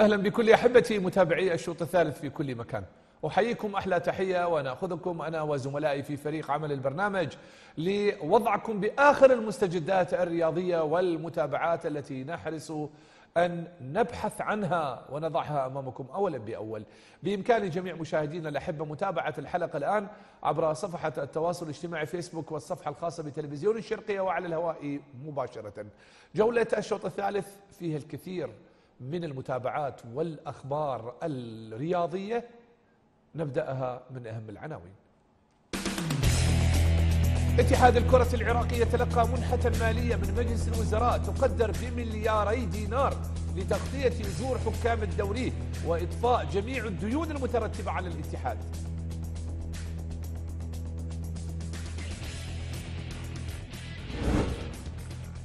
أهلا بكل أحبتي متابعي الشوط الثالث في كل مكان. أحييكم أحلى تحية ونأخذكم أنا وزملائي في فريق عمل البرنامج لوضعكم بآخر المستجدات الرياضية والمتابعات التي نحرص أن نبحث عنها ونضعها أمامكم اولا بأول. بإمكان جميع مشاهدينا الأحبة متابعة الحلقة الآن عبر صفحة التواصل الاجتماعي فيسبوك والصفحة الخاصة بتلفزيون الشرقية وعلى الهواء مباشرة. جولة الشوط الثالث فيها الكثير من المتابعات والأخبار الرياضية نبدأها من أهم العناوين. اتحاد الكرة العراقي يتلقى منحة مالية من مجلس الوزراء تقدر بملياري دينار لتغطية أجور حكام الدوري وإطفاء جميع الديون المترتبة على الاتحاد.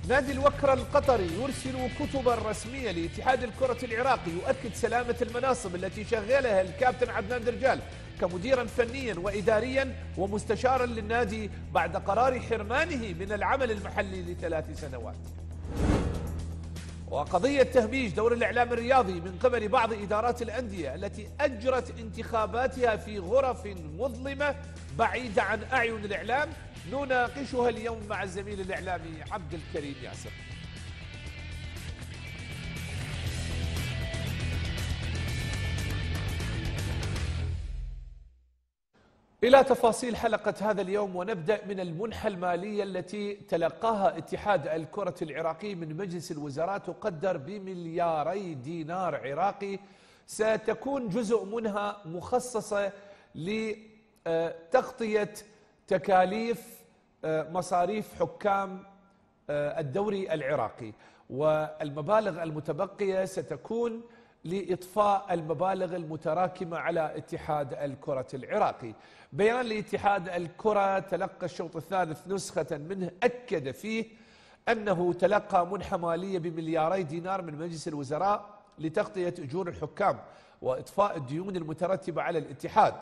نادي الوكرة القطري يرسل كتبا رسمية لاتحاد الكرة العراقي يؤكد سلامة المناصب التي شغلها الكابتن عدنان درجال كمديرا فنيا وإداريا ومستشارا للنادي بعد قرار حرمانه من العمل المحلي لثلاث سنوات. وقضية تهميش دور الإعلام الرياضي من قبل بعض إدارات الأندية التي أجرت انتخاباتها في غرف مظلمة بعيدة عن أعين الإعلام نناقشها اليوم مع الزميل الإعلامي عبد الكريم ياسر. إلى تفاصيل حلقة هذا اليوم ونبدأ من المنحة المالية التي تلقاها اتحاد الكرة العراقي من مجلس الوزراء تقدر بملياري دينار عراقي. ستكون جزء منها مخصصة لتغطية تكاليف مصاريف حكام الدوري العراقي. والمبالغ المتبقية ستكون لإطفاء المبالغ المتراكمة على اتحاد الكرة العراقي. بيان لاتحاد الكرة تلقى الشوط الثالث نسخة منه أكد فيه أنه تلقى منحة مالية بملياري دينار من مجلس الوزراء لتغطية أجور الحكام وإطفاء الديون المترتبة على الاتحاد.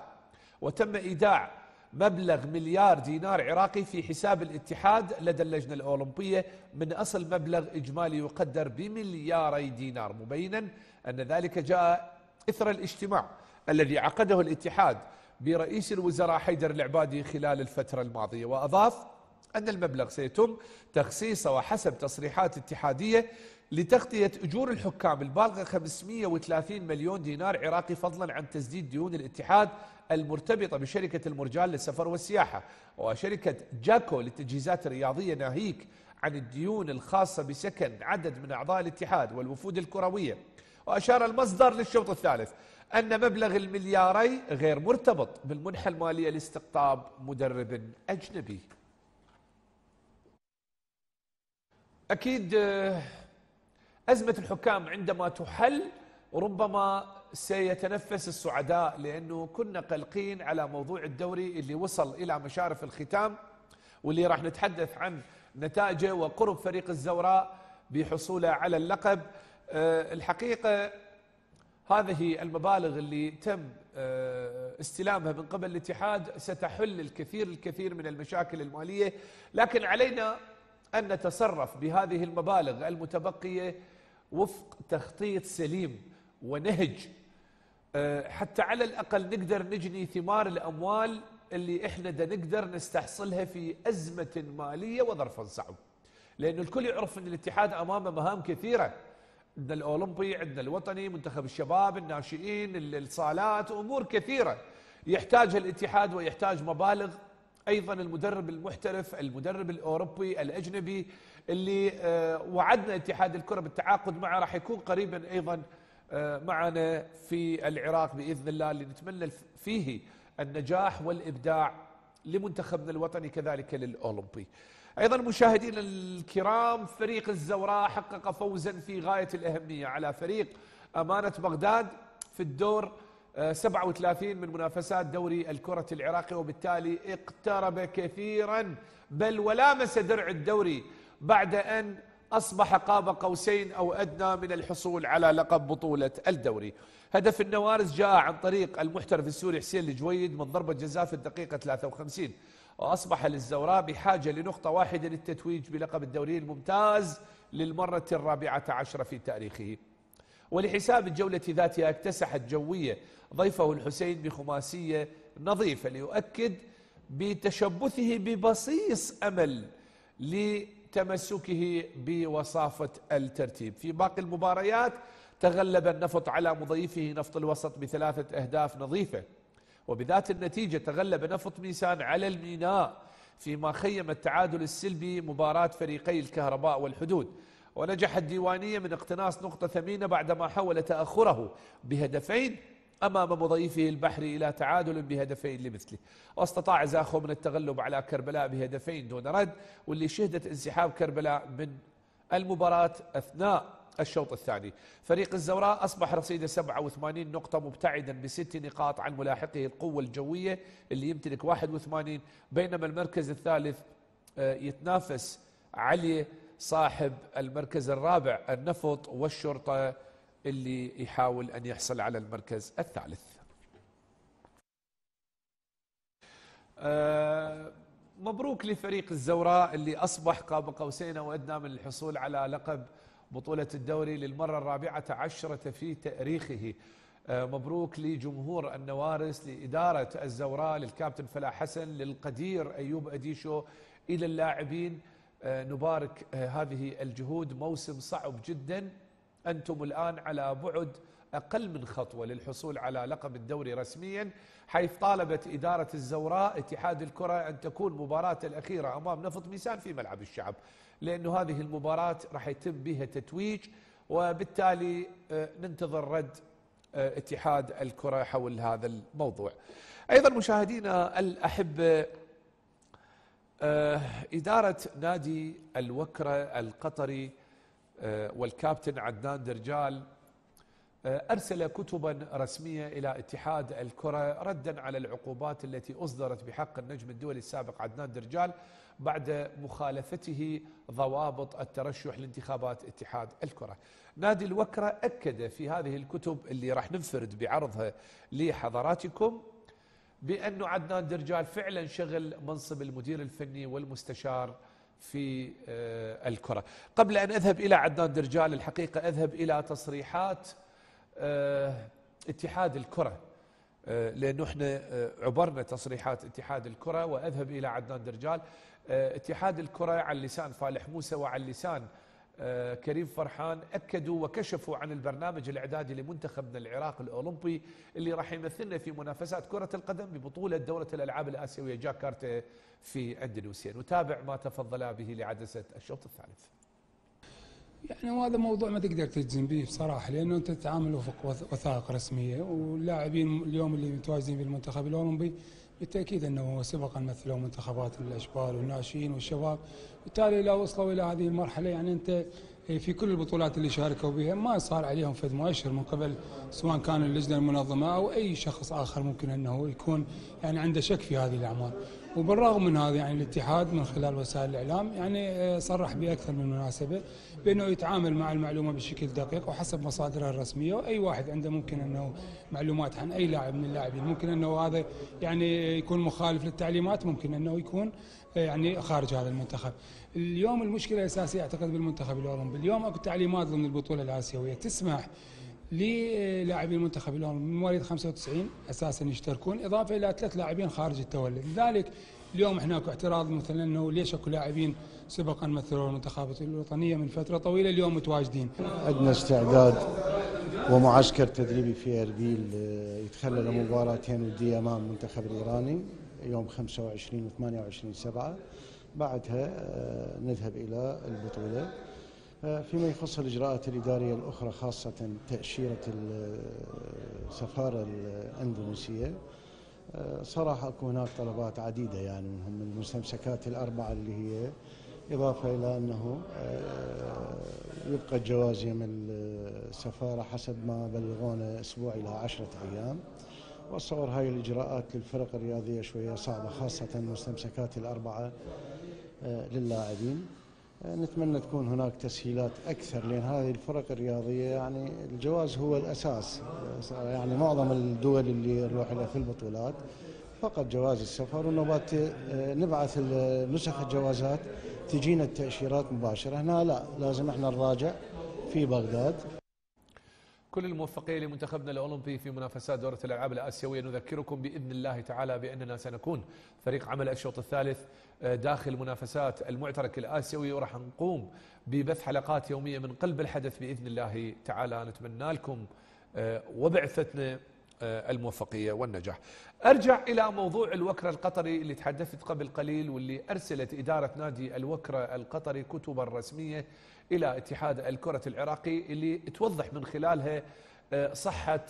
وتم إيداع مبلغ مليار دينار عراقي في حساب الاتحاد لدى اللجنة الأولمبية من أصل مبلغ إجمالي يقدر بملياري دينار مبينا أن ذلك جاء إثر الاجتماع الذي عقده الاتحاد برئيس الوزراء حيدر العبادي خلال الفترة الماضية. وأضاف أن المبلغ سيتم تخصيصه وحسب تصريحات اتحادية لتغطية أجور الحكام البالغة 530 مليون دينار عراقي فضلا عن تسديد ديون الاتحاد المرتبطة بشركة المرجان للسفر والسياحة. وشركة جاكو للتجهيزات الرياضية ناهيك عن الديون الخاصة بسكن عدد من أعضاء الاتحاد والوفود الكروية. وأشار المصدر للشوط الثالث. أن مبلغ الملياري غير مرتبط بالمنحة المالية لاستقطاب مدرب أجنبي. أكيد أزمة الحكام عندما تحل ربما سيتنفس السعداء لأنه كنا قلقين على موضوع الدوري اللي وصل إلى مشارف الختام واللي راح نتحدث عن نتائجه وقرب فريق الزوراء بحصوله على اللقب. الحقيقة هذه المبالغ اللي تم استلامها من قبل الاتحاد ستحل الكثير الكثير من المشاكل المالية لكن علينا أن نتصرف بهذه المبالغ المتبقية وفق تخطيط سليم ونهج. حتى على الأقل نقدر نجني ثمار الأموال اللي إحنا دا نقدر نستحصلها في أزمة مالية وظرف صعب. لأن الكل يعرف أن الاتحاد أمامه مهام كثيرة. عندنا الأولمبي عندنا الوطني منتخب الشباب الناشئين الصالات أمور كثيرة يحتاجها الاتحاد ويحتاج مبالغ أيضا المدرب المحترف المدرب الأوروبي الأجنبي اللي وعدنا اتحاد الكرة بالتعاقد معه راح يكون قريبا أيضا معنا في العراق بإذن الله اللي نتمنى فيه النجاح والإبداع لمنتخبنا الوطني كذلك للأولمبي. أيضا مشاهدينا الكرام فريق الزوراء حقق فوزا في غاية الأهمية على فريق أمانة بغداد في الدور 37 من منافسات دوري الكرة العراقي وبالتالي اقترب كثيرا بل ولامس درع الدوري بعد أن أصبح قاب قوسين أو أدنى من الحصول على لقب بطولة الدوري. هدف النوارز جاء عن طريق المحترف السوري حسين الجويد من ضربة جزاء في الدقيقة 53 وأصبح للزوراء بحاجة لنقطة واحدة للتتويج بلقب الدوري الممتاز للمرة الرابعة عشرة في تاريخه. ولحساب الجولة ذاتها اكتسحت جوية ضيفه الحسين بخماسية نظيفة ليؤكد بتشبثه ببصيص أمل لتمسكه بوصافة الترتيب. في باقي المباريات تغلب النفط على مضيفه نفط الوسط بثلاثة أهداف نظيفة. وبذات النتيجة تغلب نفط ميسان على الميناء فيما خيم التعادل السلبي مباراة فريقي الكهرباء والحدود. ونجح الديوانية من اقتناص نقطة ثمينة بعدما حول تأخره بهدفين أمام مضيفه البحري إلى تعادل بهدفين لمثله. واستطاع زاخو من التغلب على كربلاء بهدفين دون رد واللي شهدت انسحاب كربلاء من المباراة أثناء الشوط الثاني. فريق الزوراء أصبح رصيده 87 نقطة مبتعدا بست نقاط عن ملاحقه القوة الجوية اللي يمتلك 81 بينما المركز الثالث آه، يتنافس عليه صاحب المركز الرابع النفط والشرطة اللي يحاول أن يحصل على المركز الثالث. آه، مبروك لفريق الزوراء اللي أصبح قاب قوسين وأدنى من الحصول على لقب بطولة الدوري للمرة الرابعة عشرة في تاريخه. آه، مبروك لجمهور النوارس لإدارة الزوراء للكابتن فلاح حسن للقدير أيوب أديشو إلى اللاعبين. آه، نبارك هذه الجهود. موسم صعب جدا. أنتم الآن على بعد أقل من خطوة للحصول على لقب الدوري رسميا حيث طالبت إدارة الزوراء اتحاد الكرة أن تكون مباراة الأخيرة أمام نفط ميسان في ملعب الشعب. لأنه هذه المباراة راح يتم بها تتويج وبالتالي آه، ننتظر رد آه، اتحاد الكرة حول هذا الموضوع. أيضا مشاهدينا الأحبة آه، إدارة نادي الوكرة القطري والكابتن عدنان درجال أرسل كتبا رسمية إلى اتحاد الكرة ردا على العقوبات التي أصدرت بحق النجم الدولي السابق عدنان درجال بعد مخالفته ضوابط الترشح لانتخابات اتحاد الكرة. نادي الوكرة أكد في هذه الكتب اللي راح ننفرد بعرضها لحضراتكم بأنه عدنان درجال فعلا شغل منصب المدير الفني والمستشار في آه، الكرة. قبل أن أذهب إلى عدنان درجال الحقيقة أذهب إلى تصريحات آه، اتحاد الكرة. آه، لأنه إحنا عبرنا تصريحات اتحاد الكرة وأذهب إلى عدنان درجال. اتحاد الكرة على لسان فالح موسى وعلى لسان آه، كريم فرحان أكدوا وكشفوا عن البرنامج الإعدادي لمنتخبنا العراق الأولمبي اللي راح يمثلنا في منافسات كرة القدم ببطولة دورة الألعاب الآسيوية جاكرتا في أندونيسيا. نتابع ما تفضل به لعدسة الشوط الثالث. يعني وهذا موضوع ما تقدر تجزم به بصراحة لأنه أنت تتعامل وفق وثائق رسمية. واللاعبين اليوم اللي متواجدين في المنتخب الأولمبي بالتأكيد أنه سبقا مثلوا منتخبات الأشبال والناشئين والشباب. بالتالي لو وصلوا إلى هذه المرحلة يعني أنت في كل البطولات اللي شاركوا بها ما صار عليهم فد مؤشر من قبل سواء كان اللجنة المنظمة أو أي شخص آخر ممكن إنه يكون يعني عنده شك في هذه الأعمال. وبالرغم من هذا يعني الاتحاد من خلال وسائل الإعلام يعني صرح بأكثر من مناسبة بأنه يتعامل مع المعلومة بشكل دقيق وحسب مصادرها الرسمية وأي واحد عنده ممكن إنه معلومات عن أي لاعب من اللاعبين. ممكن إنه هذا يعني يكون مخالف للتعليمات ممكن إنه يكون يعني خارج هذا المنتخب. اليوم المشكلة الأساسية أعتقد بالمنتخب الأولمبي، اليوم أكو تعليمات ضمن البطوله الآسيوية تسمح للاعبي المنتخب الأولمبي من مواليد 95 أساسا يشتركون إضافة إلى ثلاث لاعبين خارج التولد، لذلك اليوم إحنا أكو اعتراض مثلا إنه ليش أكو لاعبين سبقا مثلوا المنتخبات الوطنية من فترة طويلة اليوم متواجدين. عندنا استعداد ومعسكر تدريبي في إربيل آه، يتخلل مباراتين وديه أمام المنتخب الإيراني يوم 25 و 28 7 بعدها آه، نذهب إلى البطولة. آه، فيما يخص الإجراءات الإدارية الأخرى خاصة تأشيرة السفاره الأندونيسية صراحة أكو هناك طلبات عديدة يعني منهم المستمسكات الأربعة اللي هي إضافة إلى أنه آه، يبقى الجواز يم السفارة حسب ما بلغونا أسبوع إلى عشرة أيام. واتصور هاي الإجراءات للفرق الرياضية شوية صعبة خاصة المستمسكات الأربعة آه، للاعبين. آه، نتمنى تكون هناك تسهيلات أكثر لأن هذه الفرق الرياضية يعني الجواز هو الأساس. يعني معظم الدول اللي نروح لها في البطولات فقط جواز السفر ونبات نبعث نسخ الجوازات تجينا التأشيرات مباشرة. هنا لا لازم إحنا نراجع في بغداد. كل الموفقين لمنتخبنا الأولمبي في منافسات دورة الألعاب الآسيوية. نذكركم بإذن الله تعالى بأننا سنكون فريق عمل الشوط الثالث آه، داخل منافسات المعترك الآسيوي. وراح نقوم ببث حلقات يومية من قلب الحدث بإذن الله تعالى. نتمنى لكم آه، وبعثتنا الموفقية والنجاح. أرجع إلى موضوع الوكرة القطري اللي تحدثت قبل قليل واللي أرسلت إدارة نادي الوكرة القطري كتبا رسمية إلى اتحاد الكرة العراقي اللي توضح من خلالها آه، صحة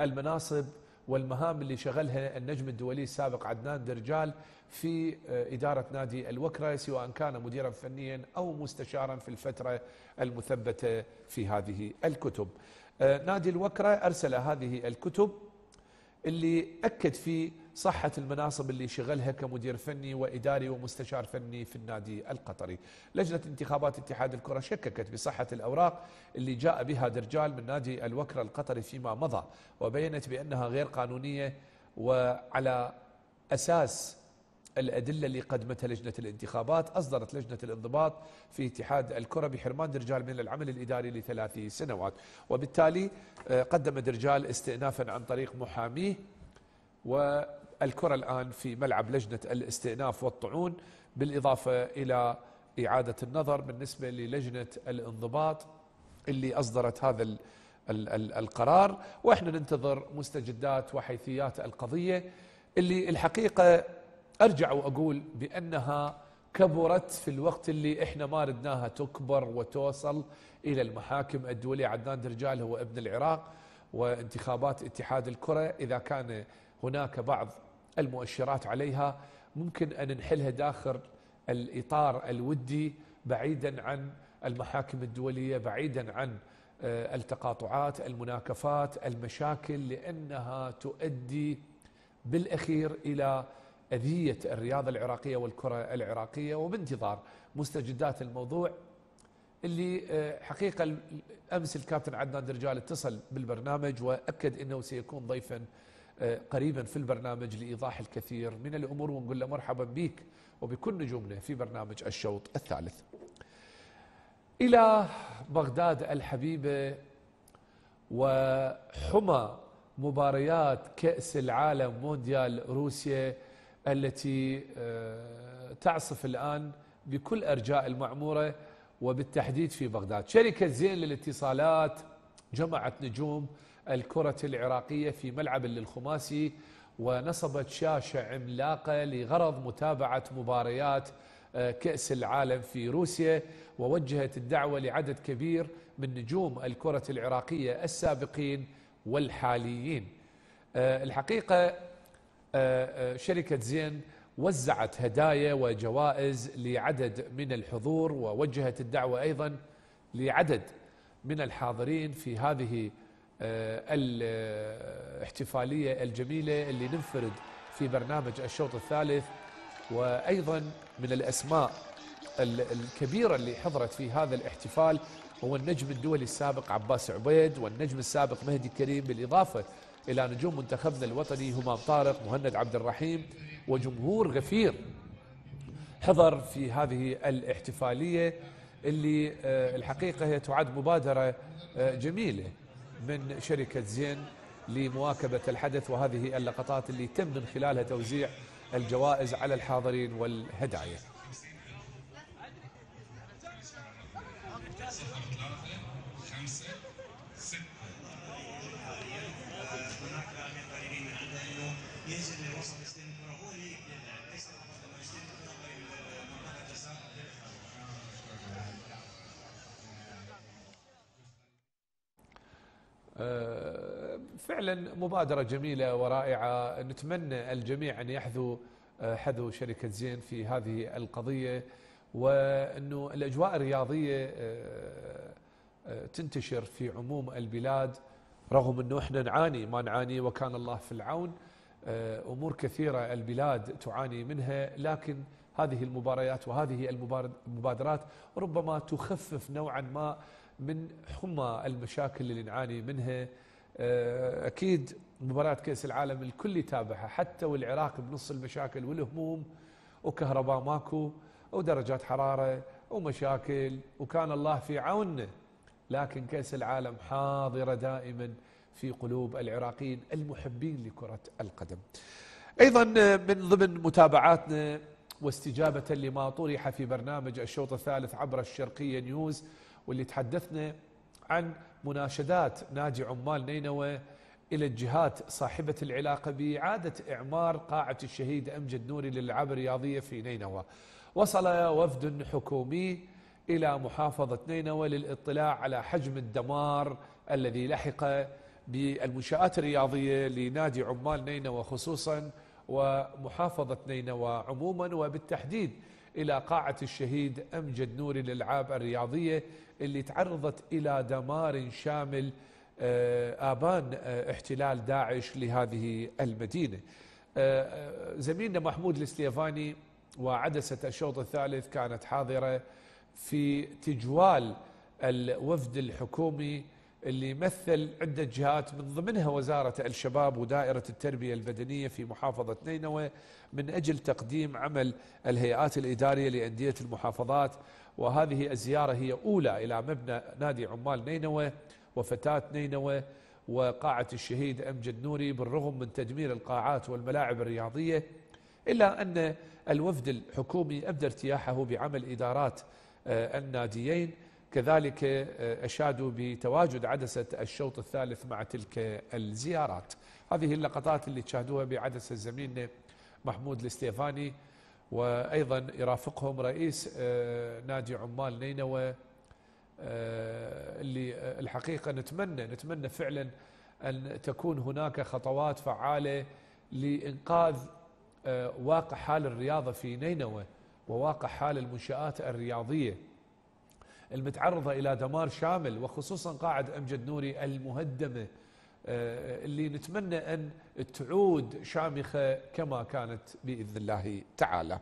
المناصب والمهام اللي شغلها النجم الدولي السابق عدنان درجال في آه، إدارة نادي الوكرة سواء كان مديرا فنيا أو مستشارا في الفترة المثبتة في هذه الكتب. نادي الوكرة أرسل هذه الكتب اللي أكد فيه صحة المناصب اللي شغلها كمدير فني وإداري ومستشار فني في النادي القطري. لجنة انتخابات اتحاد الكرة شككت بصحة الأوراق اللي جاء بها درجال من نادي الوكرة القطري فيما مضى وبينت بأنها غير قانونية وعلى أساس الأدلة اللي قدمتها لجنة الانتخابات أصدرت لجنة الانضباط في اتحاد الكرة بحرمان درجال من العمل الإداري لثلاث سنوات. وبالتالي آه، قدم درجال استئنافا عن طريق محاميه. والكرة الآن في ملعب لجنة الاستئناف والطعون بالإضافة إلى إعادة النظر بالنسبة للجنة الانضباط اللي أصدرت هذا ال ال ال القرار. وإحنا ننتظر مستجدات وحيثيات القضية اللي الحقيقة أرجع وأقول بأنها كبرت في الوقت اللي إحنا ما ردناها تكبر وتوصل إلى المحاكم الدولية. عدنان درجال هو ابن العراق وانتخابات اتحاد الكرة. إذا كان هناك بعض المؤشرات عليها ممكن أن نحلها داخل الإطار الودي بعيدا عن المحاكم الدولية بعيدا عن آه، التقاطعات المناكفات المشاكل لأنها تؤدي بالأخير إلى أذية الرياضة العراقية والكرة العراقية وبانتظار مستجدات الموضوع اللي آه، حقيقة أمس الكابتن عدنان درجال اتصل بالبرنامج وأكد أنه سيكون ضيفا آه، قريبا في البرنامج لإيضاح الكثير من الأمور ونقول له مرحبا بك وبكل نجومنا في برنامج الشوط الثالث. إلى بغداد الحبيبة وحمى مباريات كأس العالم مونديال روسيا التي آه، تعصف الآن بكل أرجاء المعمورة وبالتحديد في بغداد. شركة زين للاتصالات جمعت نجوم الكرة العراقية في ملعب للخماسي ونصبت شاشة عملاقة لغرض متابعة مباريات آه، كأس العالم في روسيا ووجهت الدعوة لعدد كبير من نجوم الكرة العراقية السابقين والحاليين. آه، الحقيقة شركة زين وزعت هدايا وجوائز لعدد من الحضور ووجهت الدعوة أيضا لعدد من الحاضرين في هذه آه، الاحتفالية الجميلة اللي ننفرد في برنامج الشوط الثالث وأيضا من الأسماء الكبيرة اللي حضرت في هذا الاحتفال هو النجم الدولي السابق عباس عبيد والنجم السابق مهدي كريم بالإضافة إلى نجوم منتخبنا الوطني همام طارق مهند عبد الرحيم وجمهور غفير. حضر في هذه الاحتفالية اللي آه، الحقيقة هي تعد مبادرة آه، جميلة من شركة زين لمواكبة الحدث وهذه اللقطات اللي تم من خلالها توزيع الجوائز على الحاضرين والهدايا آه، فعلا مبادرة جميلة ورائعة. نتمنى الجميع أن يحذو آه، حذو شركة زين في هذه القضية وأنه الأجواء الرياضية آه، تنتشر في عموم البلاد. رغم أنه إحنا نعاني ما نعاني وكان الله في العون أمور كثيرة البلاد تعاني منها لكن هذه المباريات وهذه المبادرات ربما تخفف نوعا ما من حمى المشاكل اللي نعاني منها. آه، أكيد مباراة كأس العالم الكل يتابعها حتى والعراق بنص المشاكل والهموم وكهرباء ماكو ودرجات حرارة ومشاكل وكان الله في عوننا لكن كأس العالم حاضرة دائما في قلوب العراقيين المحبين لكرة القدم. أيضا من ضمن متابعاتنا واستجابة لما طرح في برنامج الشوط الثالث عبر الشرقية نيوز واللي تحدثنا عن مناشدات نادي عمال نينوى إلى الجهات صاحبة العلاقة بإعادة إعمار قاعة الشهيد أمجد نوري للألعاب الرياضية في نينوى. وصل وفد حكومي إلى محافظة نينوى للاطلاع على حجم الدمار الذي لحق بالمنشآت الرياضية لنادي عمال نينوى خصوصا ومحافظة نينوى عموما وبالتحديد إلى قاعة الشهيد أمجد نوري للألعاب الرياضية اللي تعرضت إلى دمار شامل آه، آبان آه، احتلال داعش لهذه المدينة. آه، زميلنا محمود السليفاني وعدسة الشوط الثالث كانت حاضرة في تجوال الوفد الحكومي اللي يمثل عدة جهات من ضمنها وزارة الشباب ودائرة التربية البدنية في محافظة نينوى من أجل تقديم عمل الهيئات الإدارية لأندية المحافظات. وهذه الزيارة هي أولى إلى مبنى نادي عمال نينوى وفتاة نينوى وقاعة الشهيد أمجد نوري بالرغم من تدمير القاعات والملاعب الرياضية إلا أن الوفد الحكومي أبدى ارتياحه بعمل إدارات آه، الناديين. كذلك آه، أشادوا بتواجد عدسة الشوط الثالث مع تلك الزيارات. هذه اللقطات اللي تشاهدوها بعدسة زميلنا محمود الستيفاني وأيضا يرافقهم رئيس آه، نادي عمال نينوى اللي الحقيقة نتمنى نتمنى فعلا أن تكون هناك خطوات فعالة لإنقاذ واقع حال الرياضة في نينوى وواقع حال المنشآت الرياضية. المتعرضة إلى دمار شامل وخصوصا قاعد أمجد نوري المهدمة آه، اللي نتمنى أن تعود شامخة كما كانت بإذن الله تعالى.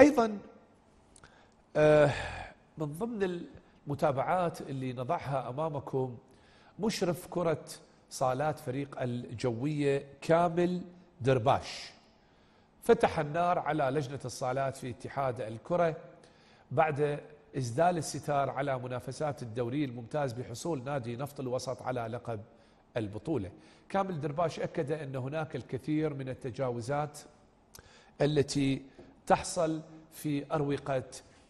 أيضا آه، من ضمن المتابعات اللي نضعها أمامكم مشرف كرة صالات فريق الجوية كامل درباش. فتح النار على لجنة الصالات في اتحاد الكرة بعد إسدال الستار على منافسات الدوري الممتاز بحصول نادي نفط الوسط على لقب البطولة. كامل درباش أكد أن هناك الكثير من التجاوزات التي تحصل في أروقة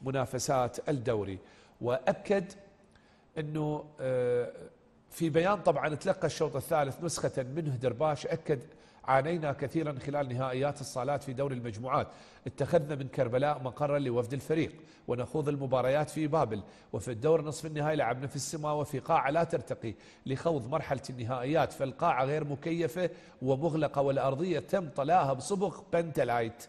منافسات الدوري. وأكد أنه آه، في بيان طبعا تلقى الشوط الثالث نسخة منه درباش أكد عانينا كثيرا خلال نهائيات الصالات في دوري المجموعات. اتخذنا من كربلاء مقرا لوفد الفريق ونخوض المباريات في بابل وفي الدور نصف النهائي لعبنا في السماء وفي قاعة لا ترتقي لخوض مرحلة النهائيات فالقاعة غير مكيفة ومغلقة والأرضية تم طلاها بصبغ بنتلايت.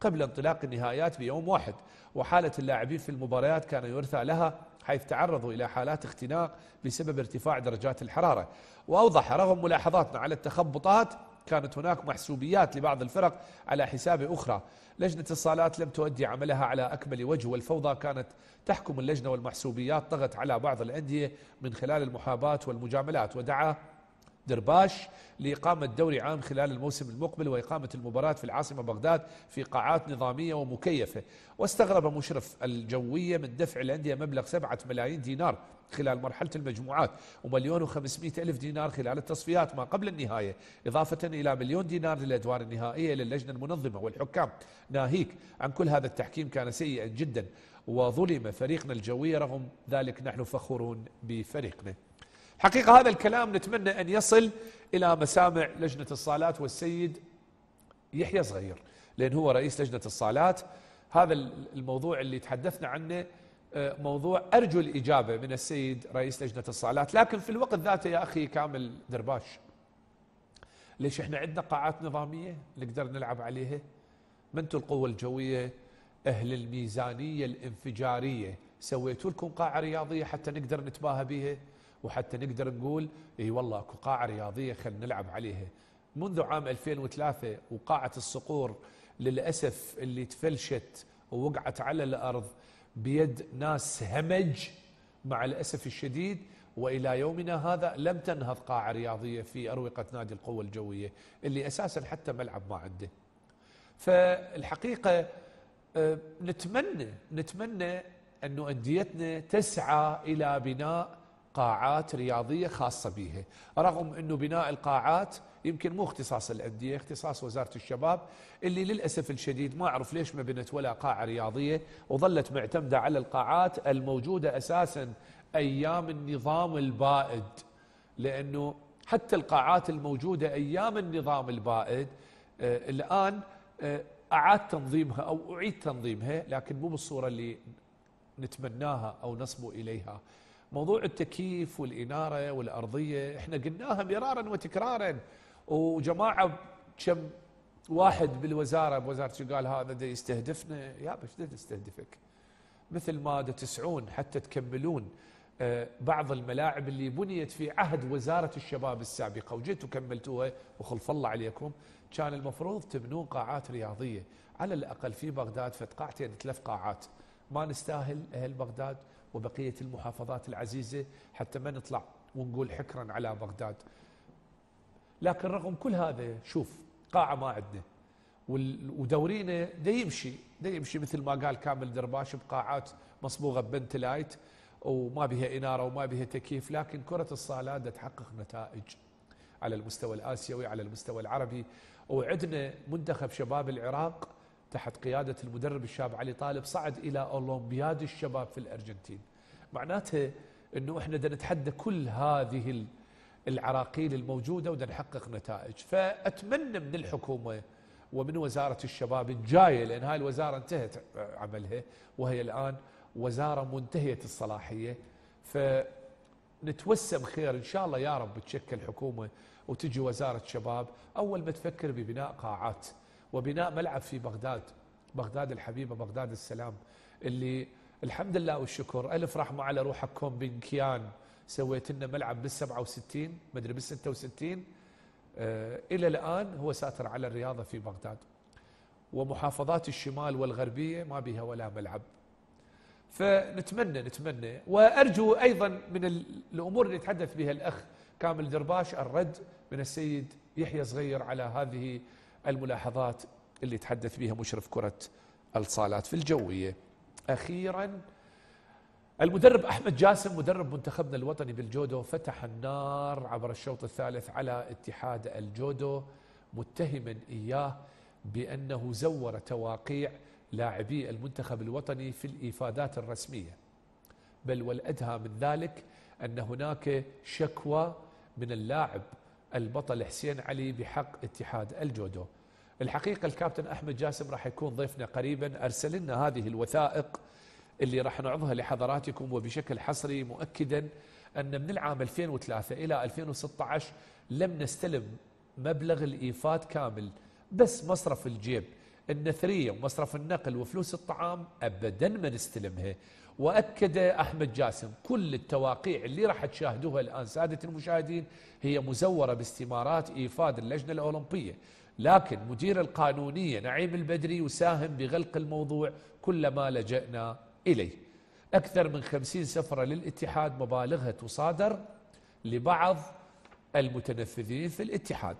قبل انطلاق النهائيات بيوم واحد وحالة اللاعبين في المباريات كان يرثى لها حيث تعرضوا إلى حالات اختناق بسبب ارتفاع درجات الحرارة. وأوضح رغم ملاحظاتنا على التخبطات كانت هناك محسوبيات لبعض الفرق على حساب أخرى. لجنة الصالات لم تؤدي عملها على أكمل وجه والفوضى كانت تحكم اللجنة والمحسوبيات طغت على بعض الأندية من خلال المحاباة والمجاملات. ودعا درباش لإقامة دوري عام خلال الموسم المقبل وإقامة المباراة في العاصمة بغداد في قاعات نظامية ومكيفة. واستغرب مشرف الجوية من دفع الأندية مبلغ سبعة ملايين دينار. خلال مرحلة المجموعات ومليون وخمسمائة ألف دينار خلال التصفيات ما قبل النهاية إضافة إلى مليون دينار للأدوار النهائية للجنة المنظمة والحكام. ناهيك عن كل هذا التحكيم كان سيئا جدا وظلم فريقنا الجوي رغم ذلك نحن فخورون بفريقنا. حقيقة هذا الكلام نتمنى أن يصل إلى مسامع لجنة الصالات والسيد يحيى صغير لأن هو رئيس لجنة الصالات. هذا الموضوع اللي تحدثنا عنه موضوع أرجو الإجابة من السيد رئيس لجنة الصالات. لكن في الوقت ذاته يا أخي كامل درباش ليش إحنا عندنا قاعات نظامية نقدر نلعب عليها؟ ما أنتم القوة الجوية أهل الميزانية الانفجارية سويتوا لكم قاعة رياضية حتى نقدر نتباهى بها وحتى نقدر نقول إي والله أكو قاعة رياضية خلينا نلعب عليها. منذ عام 2003 وقاعة الصقور للأسف اللي تفلشت ووقعت على الأرض بيد ناس همج مع الأسف الشديد وإلى يومنا هذا لم تنهض قاعة رياضية في أروقة نادي القوة الجوية اللي أساسا حتى ملعب ما عنده. فالحقيقة آه، نتمنى نتمنى انه أنديتنا تسعى إلى بناء قاعات رياضية خاصة بها رغم أنه بناء القاعات يمكن مو اختصاص الأندية اختصاص وزارة الشباب اللي للأسف الشديد ما أعرف ليش ما بنت ولا قاعة رياضية وظلت معتمدة على القاعات الموجودة أساسا أيام النظام البائد. لأنه حتى القاعات الموجودة أيام النظام البائد آه الآن آه أعاد تنظيمها أو أعيد تنظيمها لكن مو بالصورة اللي نتمناها أو نصبو إليها. موضوع التكييف والإنارة والأرضية إحنا قلناها مرارا وتكرارا. وجماعة كم واحد بالوزارة بوزارة قال هذا؟ دا يستهدفنا. يا باش دا يستهدفك مثل ما دا تسعون حتى تكملون آه، بعض الملاعب اللي بنيت في عهد وزارة الشباب السابقة وجيتوا كملتوها وخلف الله عليكم كان المفروض تبنون قاعات رياضية. على الأقل في بغداد فت قاعتين ثلاث قاعات. ما نستاهل أهل بغداد وبقية المحافظات العزيزة حتى ما نطلع ونقول حكرا على بغداد. لكن رغم كل هذا شوف قاعة ما عندنا. ودورينا دا يمشي دا يمشي مثل ما قال كامل درباش بقاعات مصبوغة بنتلايت وما بها إنارة وما بها تكييف لكن كرة الصالات دا تحقق نتائج على المستوى الآسيوي على المستوى العربي. وعندنا منتخب شباب العراق تحت قيادة المدرب الشاب علي طالب صعد إلى أولمبياد الشباب في الأرجنتين. معناتها أنه إحنا بدنا نتحدى كل هذه العراقيل الموجودة ودنا نحقق نتائج. فأتمنى من الحكومة ومن وزارة الشباب الجاية لأن هاي الوزارة انتهت عملها وهي الآن وزارة منتهية الصلاحية. فنتوسم خير إن شاء الله يا رب تشكل حكومة وتجي وزارة شباب. أول ما تفكر ببناء قاعات وبناء ملعب في بغداد بغداد الحبيبة بغداد السلام اللي الحمد لله والشكر ألف رحمة على روحكم بن كيان. سويت لنا ملعب بال 67 مدري بال 66 آه إلى الآن هو ساتر على الرياضة في بغداد. ومحافظات الشمال والغربية ما بها ولا ملعب. فنتمنى نتمنى وأرجو أيضا من الأمور اللي يتحدث بها الأخ كامل درباش الرد من السيد يحيى صغير على هذه الملاحظات اللي تحدث بها مشرف كرة الصالات. في الجوية أخيرا المدرب أحمد جاسم مدرب منتخبنا الوطني بالجودو فتح النار عبر الشوط الثالث على اتحاد الجودو. متهما إياه بأنه زور تواقيع لاعبي المنتخب الوطني في الإفادات الرسمية. بل والأدهى من ذلك أن هناك شكوى من اللاعب البطل حسين علي بحق اتحاد الجودو. الحقيقة الكابتن أحمد جاسم راح يكون ضيفنا قريبا أرسل لنا هذه الوثائق اللي راح نعرضها لحضراتكم وبشكل حصري مؤكدا أن من العام 2003 إلى 2016 لم نستلم مبلغ الإيفاد كامل بس مصرف الجيب النثرية ومصرف النقل وفلوس الطعام أبدا ما نستلمها. وأكد أحمد جاسم كل التواقيع اللي راح تشاهدوها الآن سادة المشاهدين هي مزورة باستمارات إيفاد اللجنة الأولمبية. لكن مدير القانونية نعيم البدري يساهم بغلق الموضوع كلما لجأنا إليه. أكثر من خمسين سفرة للاتحاد مبالغها تصادر لبعض المتنفذين في الاتحاد.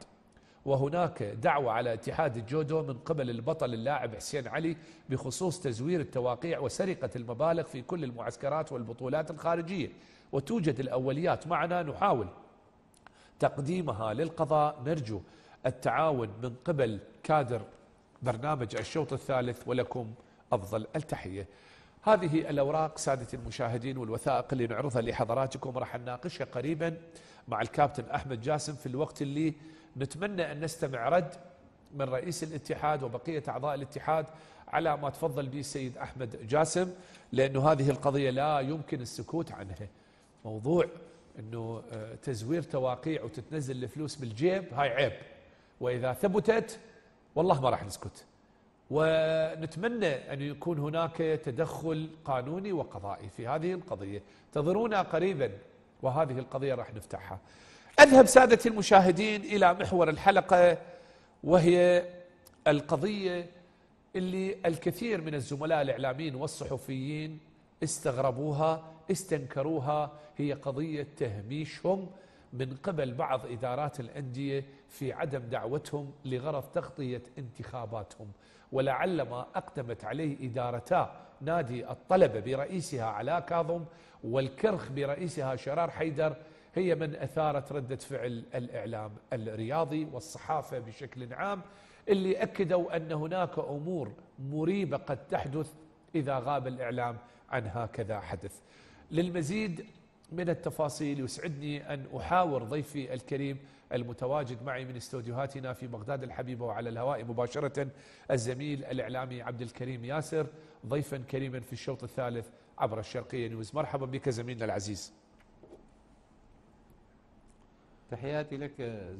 وهناك دعوة على اتحاد الجودو من قبل البطل اللاعب حسين علي بخصوص تزوير التواقيع وسرقة المبالغ في كل المعسكرات والبطولات الخارجية. وتوجد الأوليات معنا. نحاول تقديمها للقضاء. نرجو التعاون من قبل كادر برنامج الشوط الثالث. ولكم أفضل التحية. هذه الأوراق سادة المشاهدين والوثائق اللي نعرضها لحضراتكم راح نناقشها قريبا مع الكابتن أحمد جاسم في الوقت اللي نتمنى أن نستمع رد من رئيس الاتحاد وبقية أعضاء الاتحاد على ما تفضل به السيد أحمد جاسم لأنه هذه القضية لا يمكن السكوت عنها. موضوع أنه آه، تزوير تواقيع وتتنزل الفلوس بالجيب هاي عيب. وإذا ثبتت والله ما راح نسكت. ونتمنى أن يكون هناك تدخل قانوني وقضائي في هذه القضية. تظرونا قريبا وهذه القضية راح نفتحها. أذهب سادة المشاهدين إلى محور الحلقة وهي القضية اللي الكثير من الزملاء الإعلاميين والصحفيين استغربوها استنكروها. هي قضية تهميشهم من قبل بعض إدارات الأندية في عدم دعوتهم لغرض تغطية انتخاباتهم. ولعل ما أقدمت عليه إدارتا نادي الطلبة برئيسها علاء كاظم والكرخ برئيسها شرار حيدر هي من أثارت ردة فعل الإعلام الرياضي والصحافة بشكل عام اللي أكدوا أن هناك أمور مريبة قد تحدث إذا غاب الإعلام عن هكذا حدث. للمزيد من التفاصيل يسعدني أن أحاور ضيفي الكريم المتواجد معي من استوديوهاتنا في بغداد الحبيبة وعلى الهواء مباشرة الزميل الإعلامي عبد الكريم ياسر ضيفا كريما في الشوط الثالث عبر الشرقية نيوز. مرحبا بك زميلنا العزيز. تحياتي لك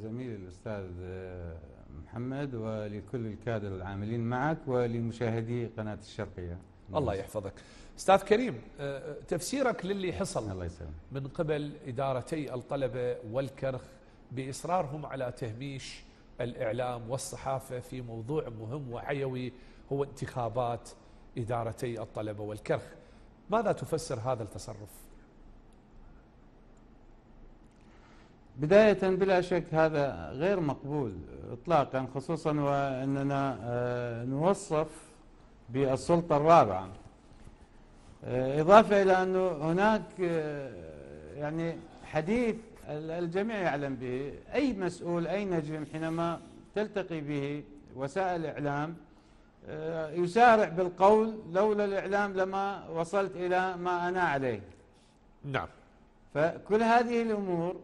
زميلي الأستاذ محمد ولكل الكادر العاملين معك ولمشاهدي قناة الشرقية. الله يحفظك. أستاذ كريم آه، تفسيرك للي حصل الله يسلمك. من قبل إدارتي الطلبة والكرخ بإصرارهم على تهميش الإعلام والصحافة في موضوع مهم وحيوي هو انتخابات إدارتي الطلبة والكرخ. ماذا تفسر هذا التصرف؟ بداية بلا شك هذا غير مقبول اطلاقا خصوصا وأننا آه، نوصف بالسلطة الرابعة. آه، إضافة إلى أنه هناك آه، يعني حديث الجميع يعلم به. أي مسؤول أي نجم حينما تلتقي به وسائل الإعلام آه، يسارع بالقول لولا الإعلام لما وصلت إلى ما أنا عليه. نعم. فكل هذه الأمور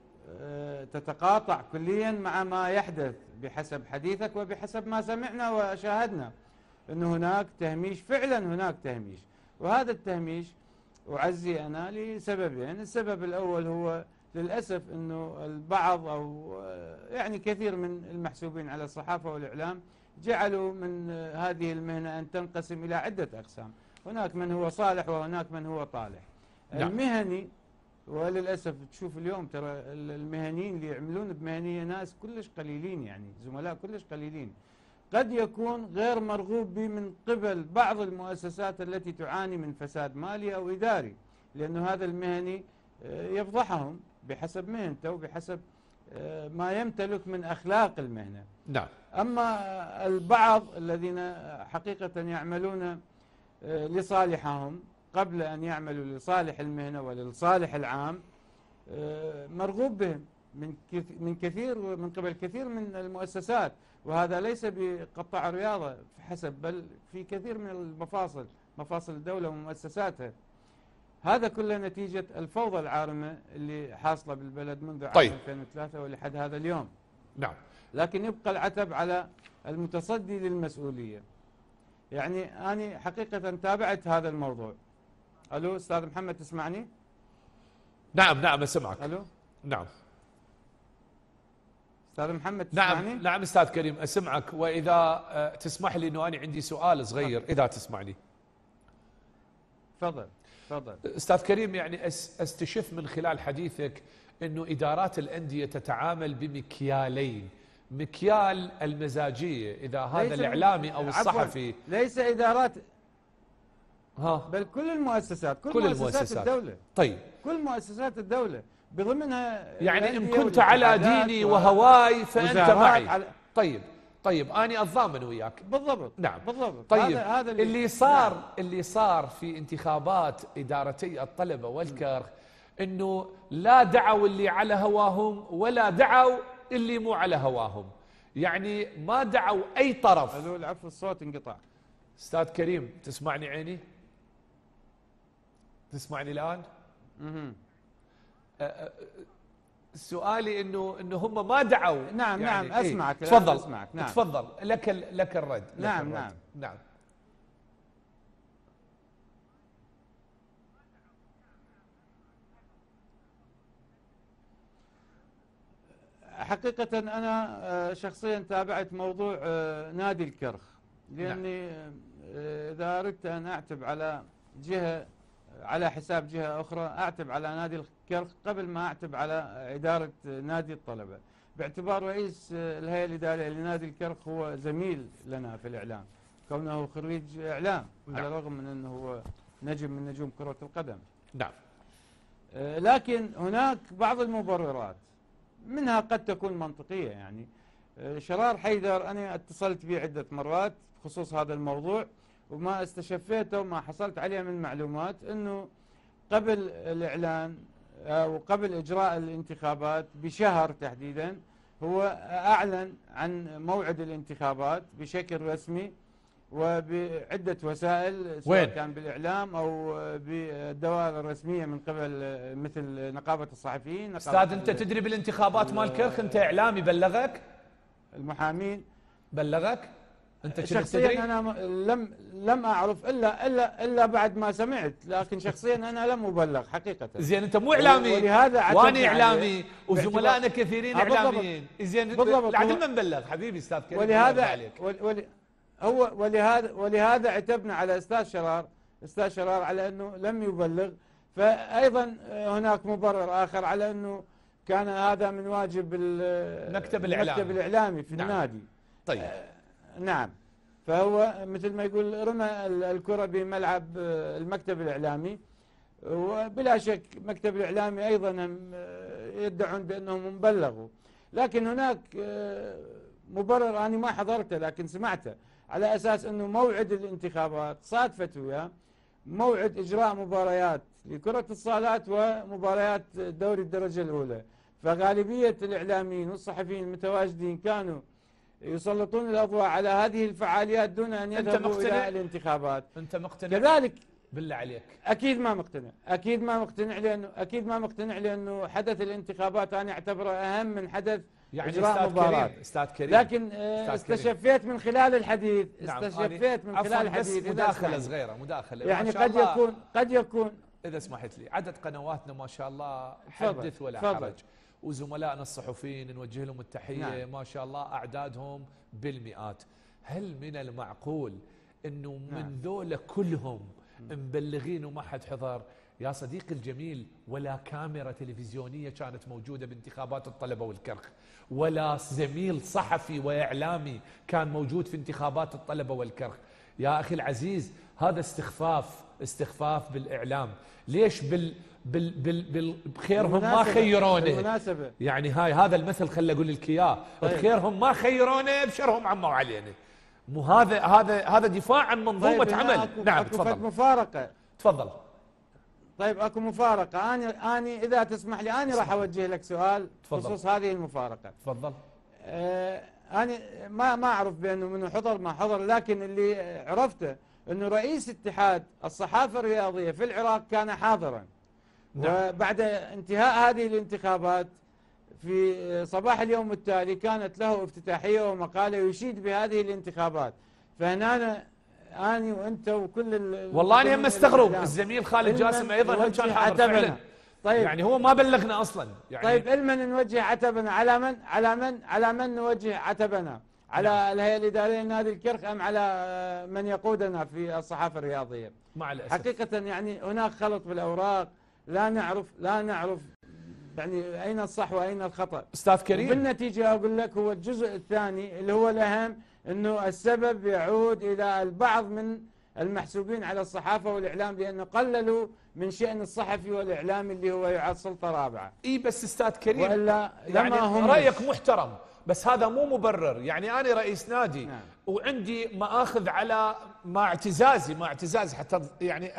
تتقاطع كليا مع ما يحدث بحسب حديثك وبحسب ما سمعنا وشاهدنا. أن هناك تهميش فعلا هناك تهميش. وهذا التهميش أعزي أنا لسببين السبب الأول هو للأسف أنه البعض أو يعني كثير من المحسوبين على الصحافة والإعلام جعلوا من هذه المهنة أن تنقسم إلى عدة أقسام هناك من هو صالح وهناك من هو طالح نعم. المهني وللأسف تشوف اليوم ترى المهنيين اللي يعملون بمهنية ناس كلش قليلين يعني زملاء كلش قليلين قد يكون غير مرغوب به من قبل بعض المؤسسات التي تعاني من فساد مالي أو إداري لأن هذا المهني آه، يفضحهم بحسب مهنته وبحسب آه، ما يمتلك من أخلاق المهنة. نعم. أما البعض الذين حقيقة يعملون آه، لصالحهم قبل أن يعملوا لصالح المهنة وللصالح العام مرغوب بهم من كثير من قبل كثير من المؤسسات. وهذا ليس بقطاع الرياضة حسب بل في كثير من المفاصل مفاصل الدولة ومؤسساتها. هذا كله نتيجة الفوضى العارمة اللي حاصلة بالبلد منذ طيب. عام 2003 ولحد هذا اليوم. نعم. لكن يبقى العتب على المتصدي للمسؤولية. يعني أنا حقيقة تابعت هذا الموضوع. ألو أستاذ محمد تسمعني؟ نعم نعم أسمعك. ألو؟ نعم. أستاذ محمد نعم تسمعني؟ نعم أستاذ كريم أسمعك. وإذا آه، تسمح لي إنه أنا عندي سؤال صغير إذا تسمعني. تفضل تفضل. أستاذ كريم يعني أستشف من خلال حديثك إنه إدارات الأندية تتعامل بمكيالين. مكيال المزاجية إذا هذا الإعلامي أو الصحفي. ليس إدارات ها؟ بل كل المؤسسات كل, كل مؤسسات, المؤسسات. الدولة. طيب. كل مؤسسات الدولة. بضمنها يعني إن كنت على ديني وهواي فأنت معي. على طيب طيب أنا أتضامن وياك. بالضبط نعم. بالضبط. طيب هذا, هذا اللي, اللي صار نعم. اللي صار في انتخابات إدارتي الطلبة والكرخ إنه لا دعوا اللي على هواهم ولا دعوا اللي مو على هواهم. يعني ما دعوا أي طرف. ألو العفو الصوت انقطع. أستاذ كريم تسمعني عيني؟ تسمعني الآن؟ أها سؤالي انه إنه هم ما دعوا. نعم يعني نعم أسمعك إيه؟ تفضل. أسمعك نعم. تفضل. لك لك الرد. لك نعم الرد. نعم. نعم. حقيقة أنا آه، شخصيا تابعت موضوع آه، نادي الكرخ لأني نعم. إذا أردت أن أعتب على جهة على حساب جهة أخرى أعتب على نادي الكرخ قبل ما أعتب على إدارة نادي الطلبة. باعتبار رئيس الهيئة الإدارية لنادي الكرخ هو زميل لنا في الإعلام كونه خريج إعلام نعم. على الرغم من أنه هو نجم من نجوم كرة القدم. نعم. آه، لكن هناك بعض المبررات منها قد تكون منطقية يعني. آه، شرار حيدر أنا اتصلت به عدة مرات بخصوص هذا الموضوع. وما استشفيته وما حصلت عليه من معلومات إنه قبل الإعلان أو قبل إجراء الانتخابات بشهر تحديدا هو أعلن عن موعد الانتخابات بشكل رسمي وبعدة وسائل سواء وين؟ كان بالإعلام أو بالدوائر الرسمية من قبل مثل نقابة الصحفيين نقابة أستاذ أنت تدري بالانتخابات مال كرخ أنت إعلامي بلغك؟ المحامين. بلغك؟ أنت شخصيا تدري؟ أنا لم لم أعرف الا الا إلا بعد ما سمعت لكن شخصيا أنا لم أبلغ حقيقة. زين أنت مو إعلامي. ولهذا وأنا عليه إعلامي وزملائنا كثيرين آه،. إعلاميين. زين بالضبط. العدل من بلغ حبيبي أستاذ كريم ولهذا ول- هو ولهذا ولهذا عتبنا على أستاذ شرار. أستاذ شرار على أنه لم يبلغ. فايضا هناك مبرر آخر على أنه كان هذا من واجب ال- مكتب الإعلام. المكتب الإعلامي. في نعم. النادي. طيب. نعم. فهو مثل ما يقول رمى ال- الكرة بملعب آه، المكتب الإعلامي. وبلا شك مكتب الإعلامي أيضا آه، يدعون بأنهم بلغوا لكن هناك آه، مبرر أنا ما حضرته لكن سمعته. على أساس أنه موعد الانتخابات صادفت وياه موعد إجراء مباريات لكرة الصالات ومباريات دوري الدرجة الأولى. فغالبية الإعلاميين والصحفيين المتواجدين كانوا يسلطون الأضواء على هذه الفعاليات دون أن أنت يذهبوا؟ إلى الانتخابات أنت مقتنع كذلك بالله عليك أكيد ما مقتنع أكيد ما مقتنع لأنه أكيد ما مقتنع لأنه حدث الانتخابات أنا أعتبره أهم من حدث يعني إجراء أستاذ مباراة. كريم أستاذ كريم لكن آه، كريم. استشفيت من خلال الحديث نعم، استشفيت من خلال الحديث إذا. صغيرة مداخلة ما يعني قد يكون قد يكون إذا سمحت لي عدد قنواتنا ما شاء الله حدث ولا تفضل. حرج وزملائنا الصحفيين نوجه لهم التحية. نعم. ما شاء الله أعدادهم بالمئات. هل من المعقول من نعم. ذولا كلهم مبلغين وما حد حضر؟ يا صديقي الجميل ولا كاميرا تلفزيونية كانت موجودة بانتخابات الطلبة والكرخ ولا زميل صحفي وإعلامي كان موجود في انتخابات الطلبة والكرخ. يا أخي العزيز هذا استخفاف استخفاف بالإعلام. ليش بال بال بال بال بخيرهم ما خيرونه بالمناسبة. يعني هاي هذا المثل خلي أقول لك إياه. طيب. بخيرهم ما خيرونه بشرهم عموا علينا مو هذا هذا هذا دفاع عن منظومة طيب، عمل. أكو- نعم أكو تفضل. مفارقة. تفضل. طيب أكو مفارقة. أنا أنا إذا تسمح لي أنا راح أوجه لك سؤال تفضل. بخصوص هذه المفارقة. تفضل. آه، أنا ما ما أعرف بأنه منه حضر ما حضر لكن اللي عرفته أنه رئيس اتحاد الصحافة الرياضية في العراق كان حاضرا. نعم. وبعد انتهاء هذه الانتخابات في صباح اليوم التالي كانت له افتتاحية ومقالة يشيد بهذه الانتخابات. فهنا أنا أنا وأنت وكل ال- والله أنا هم استغرب. الزميل خالد جاسم أيضا هم كان حاضر. فعلا. طيب. يعني هو ما بلغنا أصلا يعني طيب علما نوجه عتبنا على من؟ على من؟ على من نوجه عتبنا؟ على نعم. الهيئة الإدارية لنادي الكرخ أم على من يقودنا في الصحافة الرياضية؟ مع الأسف. حقيقة يعني هناك خلط بالأوراق. لا نعرف لا نعرف يعني أين الصح وأين الخطأ. أستاذ كريم. بالنتيجة أقول لك هو الجزء الثاني اللي هو الأهم إنه السبب يعود إلى البعض من المحسوبين على الصحافة والإعلام لأنه قللوا من شأن الصحفي والاعلامي اللي هو يعد سلطه رابعه إي بس أستاذ كريم وإلا يعني لما هم رأيك محترم بس هذا مو مبرر. يعني أنا رئيس نادي نعم. وعندي مآخذ على مع اعتزازي مع اعتزازي حتى يعني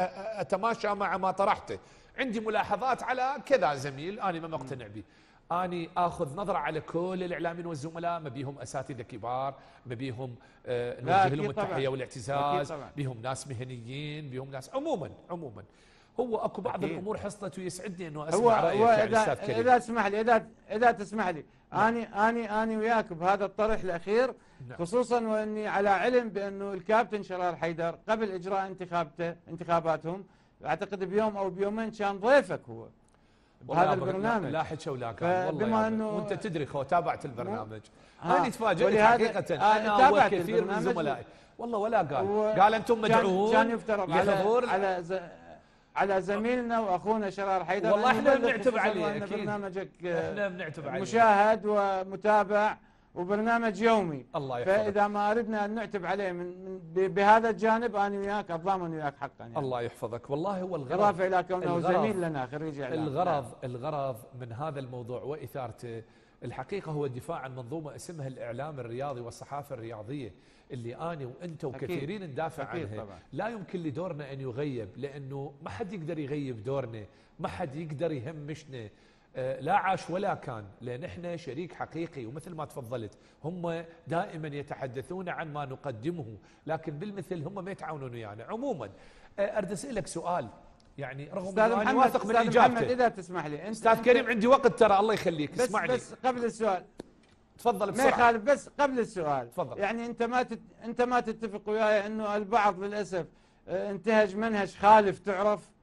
أتماشى مع ما طرحته. عندي ملاحظات على كذا زميل أنا ما مقتنع به أني آخذ نظرة على كل الإعلاميين والزملاء ما بيهم أساتذة كبار ما بيهم آه نوجه لهم أكيد والاعتزاز. بيهم ناس مهنيين بيهم ناس عموما عموما هو أكو بعض أكيد. الأمور حصلت ويسعدني إنه هو اسمع رايك هو يعني اذا أستاذ كريم إذا تسمح لي اذا إذا تسمح لي اني اني أني وياك بهذا الطرح الأخير نعم. خصوصا وإني على علم بأنه الكابتن شرار حيدر قبل إجراء انتخابته انتخاباتهم أعتقد بيوم أو بيومين كان ضيفك هو بهذا البرنامج. لا حكى ولا كان والله. إنه- وأنت تدري خو تابعت البرنامج. أنا تفاجئت حقيقة آه، أنا وكثير من زملائي. والله ولا قال. و- قال أنتم مدعوون كان يفترض على على ز... على زميلنا وأخونا شرار حيدر. والله يبلغ بنعتب عليه، أكيد. برنامجك آه، إحنا بنعتب عليه. مشاهد ومتابع. وبرنامج يومي. الله يحفظك. فإذا ما أردنا أن نعتب عليه من, بهذا الجانب أنا وياك اتضامن وياك حقا يعني. الله يحفظك. والله هو الغرض إضافة إلى كونه زميل لنا خريج إعلام. الغرض الغرض من هذا الموضوع واثارته الحقيقة هو الدفاع عن منظومة اسمها الإعلام الرياضي والصحافة الرياضية اللي أنا وأنت وكثيرين ندافع عنها. طبعاً. لا يمكن لدورنا أن يغيب لأنه ما حد يقدر يغيب دورنا ما حد يقدر يهمشنا. لا عاش ولا كان لأن إحنا شريك حقيقي ومثل ما تفضلت هم دائما يتحدثون عن ما نقدمه لكن بالمثل هم ما يتعاونون ويانا. عموما آه، أريد أسألك سؤال يعني رغم أستاذ أنه أنا محمد واثق من أستاذ محمد إجابته إذا تسمح لي انت أستاذ أنت- كريم عندي وقت ترى الله يخليك بس اسمعني. بس قبل السؤال. تفضل ما بسرعة. يخالف بس قبل السؤال. تفضل. يعني أنت ما تت... أنت ما تتفق وياي أنه البعض للأسف آه، انتهج منهج خالف تعرف آه،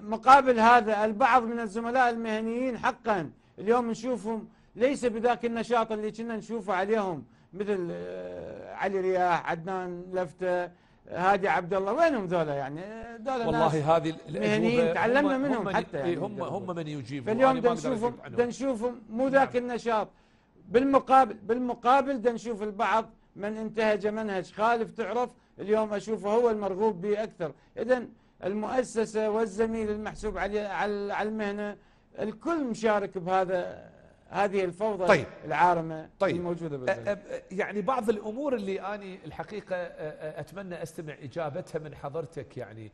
مقابل هذا البعض من الزملاء المهنيين حقا. اليوم نشوفهم ليس بذاك النشاط اللي كنا نشوفه عليهم مثل آه، علي رياح عدنان لفتة هادي عبد الله وينهم ذولا يعني؟ آه، ذولا ناس والله هذه مهنيين الأجوبة تعلمنا هم- منهم هم حتى يعني. هم هم. من يجيبوا فاليوم نشوفهم نشوفهم مو ذاك النشاط. بالمقابل بالمقابل نشوف البعض من انتهج منهج خالف تعرف. اليوم أشوفه هو المرغوب به أكثر. اذا المؤسسة والزميل المحسوب عليه على على المهنة الكل مشارك بهذا هذه الفوضى طيب. العارمة طيب. الموجوده أ- بالبلد يعني بعض الأمور اللي أني الحقيقة أ- أ- أتمنى أستمع إجابتها من حضرتك يعني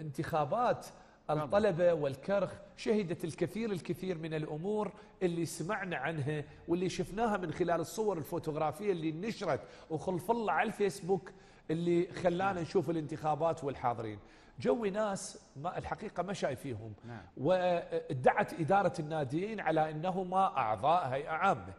انتخابات الطلبة والكرخ شهدت الكثير الكثير من الأمور اللي سمعنا عنها واللي شفناها من خلال الصور الفوتوغرافية اللي نشرت وخلف الله على الفيسبوك اللي خلانا نشوف الانتخابات والحاضرين. جوي ناس ما الحقيقة ما شايفيهم نعم. وادعت إدارة الناديين على انهما اعضاء هيئة عامة.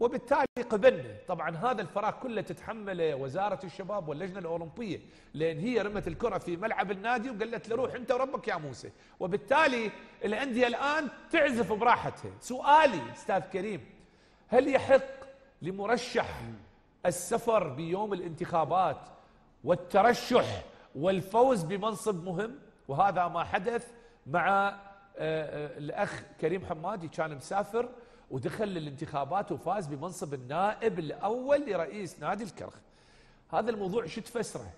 وبالتالي قبلنا. طبعا هذا الفراغ كله تتحمله وزارة الشباب واللجنة الأولمبية. لأن هي رمت الكرة في ملعب النادي وقالت له روح أنت وربك يا موسى. وبالتالي الأندية الآن تعزف براحتها. سؤالي أستاذ كريم هل يحق لمرشح السفر بيوم الانتخابات والترشح والفوز بمنصب مهم وهذا ما حدث مع آه، آه، الأخ كريم حمادي كان مسافر ودخل للانتخابات وفاز بمنصب النائب الأول لرئيس نادي الكرخ. هذا الموضوع شو تفسره؟